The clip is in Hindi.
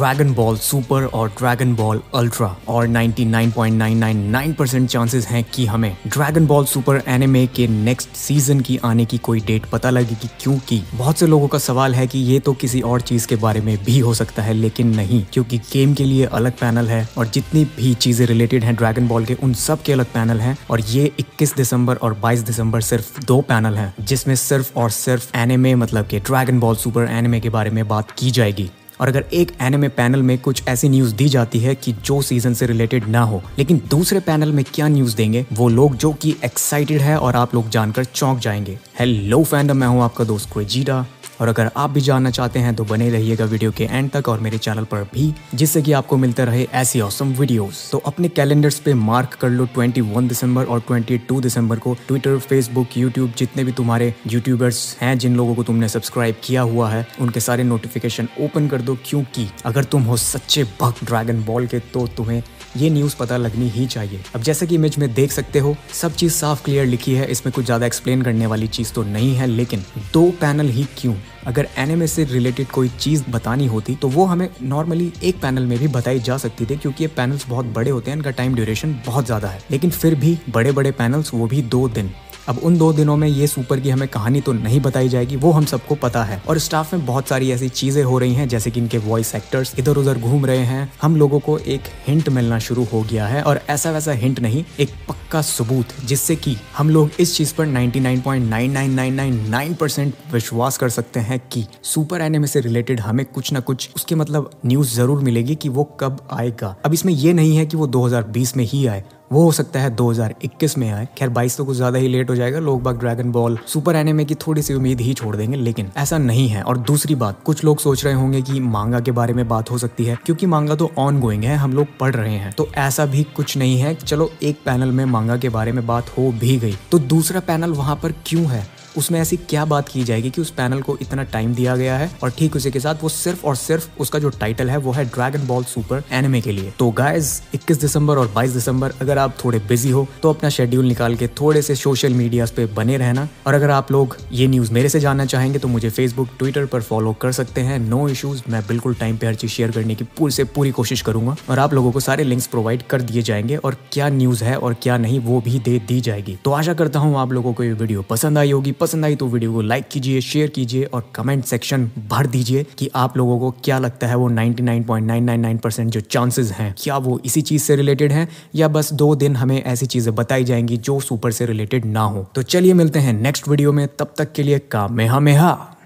ड्रैगन बॉल सुपर और ड्रैगन बॉल अल्ट्रा और 99.999% चांसेस हैं कि हमें ड्रैगन बॉल सुपर एनिमे के नेक्स्ट सीज़न की आने की कोई डेट पता लगेगी क्योंकि बहुत से लोगों का सवाल है कि ये तो किसी और चीज़ के बारे में भी हो सकता है, लेकिन नहीं, क्योंकि गेम के लिए अलग पैनल है और जितनी भी चीज़ें रिलेटेड हैं ड्रैगन बॉल के, उन सब के अलग पैनल हैं और ये 21 दिसंबर और 22 दिसंबर सिर्फ़ दो पैनल हैं, जिसमें सिर्फ़ और सिर्फ़ एनिमे मतलब के ड्रैगन बॉल सुपर एनिमे के बारे में बात की जाएगी। और अगर एक एनिमे पैनल में कुछ ऐसी न्यूज़ दी जाती है कि जो सीज़न से रिलेटेड ना हो, लेकिन दूसरे पैनल में क्या न्यूज़ देंगे, वो लोग जो कि एक्साइटेड है और आप लोग जानकर चौंक जाएँगे। हेलो फैंड मैं हूँ आपका दोस्त क्रेजीटा और अगर आप भी जानना चाहते हैं तो बने रहिएगा वीडियो के एंड तक और मेरे चैनल पर भी, जिससे कि आपको मिलते रहे ऐसी औसम वीडियोस तो अपने कैलेंडर्स पे मार्क कर लो 21 दिसंबर और 22 दिसंबर को। ट्विटर फेसबुक यूट्यूब जितने भी तुम्हारे यूट्यूबर्स हैं, जिन लोगों को तुमने सब्सक्राइब किया हुआ है, उनके सारे नोटिफिकेशन ओपन कर दो, क्योंकि अगर तुम हो सच्चे भक्त ड्रैगन बॉल के तो तुम्हें ये न्यूज़ पता लगनी ही चाहिए। अब जैसे कि इमेज में देख सकते हो, सब चीज़ साफ़ क्लियर लिखी है, इसमें कुछ ज़्यादा एक्सप्लेन करने वाली चीज़ तो नहीं है, लेकिन दो पैनल ही क्यों? अगर एनिमे से रिलेटेड कोई चीज़ बतानी होती तो वो हमें नॉर्मली एक पैनल में भी बताई जा सकती थी, क्योंकि ये पैनल्स बहुत बड़े होते हैं, इनका टाइम ड्यूरेशन बहुत ज़्यादा है। लेकिन फिर भी बड़े बड़े पैनल्स वो भी दो दिन। अब उन दो दिनों में ये सुपर की हमें कहानी तो नहीं बताई जाएगी, वो हम सबको पता है। और स्टाफ में बहुत सारी ऐसी चीज़ें हो रही हैं, जैसे कि इनके वॉइस एक्टर्स इधर उधर घूम रहे हैं। हम लोगों को एक हिंट मिलना शुरू हो गया है, और ऐसा वैसा हिंट नहीं, एक पक्का सबूत, जिससे कि हम लोग इस चीज़ पर 99.99999 परसेंट विश्वास कर सकते हैं कि सुपर एनिमे से रिलेटेड हमें कुछ ना कुछ उसके मतलब न्यूज़ ज़रूर मिलेगी कि वो कब आएगा। अब इसमें ये नहीं है कि वो 2020 में ही आए वो हो सकता है 2021 में आए। खैर 22 तो कुछ ज़्यादा ही लेट हो जाएगा। लोग बाग ड्रैगन बॉल सुपर एनिमे की थोड़ी सी उम्मीद ही छोड़ देंगे, लेकिन ऐसा नहीं है। और दूसरी बात, कुछ लोग सोच रहे होंगे कि मांगा के बारे में बात हो सकती है, क्योंकि मांगा तो ऑन गोइंग है, हम लोग पढ़ रहे हैं। तो ऐसा भी कुछ नहीं है चलो एक पैनल में मांगा के बारे में बात हो भी गई। तो दूसरा पैनल वहाँ पर क्यों है? उसमें ऐसी क्या बात की जाएगी कि उस पैनल को इतना टाइम दिया गया है और ठीक उसी के साथ वो सिर्फ़ और सिर्फ़ उसका जो टाइटल है, वो है ड्रैगन बॉल सुपर एनिमे के लिए। तो गाइज़ 21 दिसंबर और 22 दिसंबर अगर आप थोड़े बिज़ी हो तो अपना शेड्यूल निकाल के थोड़े से सोशल मीडिया पे बने रहना। और अगर आप लोग ये न्यूज़ मेरे से जानना चाहेंगे तो मुझे फेसबुक ट्विटर पर फॉलो कर सकते हैं। नो इश्यूज़ मैं बिल्कुल टाइम पे हर चीज़ शेयर करने की पूरी से पूरी कोशिश करूँगा और आप लोगों को सारे लिंक्स प्रोवाइड कर दिए जाएँगे और क्या न्यूज़ है और क्या नहीं, वो भी दे दी जाएगी। तो आशा करता हूँ आप लोगों को ये वीडियो पसंद आई होगी। पसंद आई तो वीडियो को लाइक कीजिए शेयर कीजिए और कमेंट सेक्शन भर दीजिए कि आप लोगों को क्या लगता है वो 99.999 परसेंट जो चांसेस हैं, क्या वो इसी चीज़ से रिलेटेड हैं या बस दो दिन हमें ऐसी चीज़ें बताई जाएँगी जो सुपर से रिलेटेड ना हो। तो चलिए मिलते हैं नेक्स्ट वीडियो में, तब तक के लिए का मेहा। हमें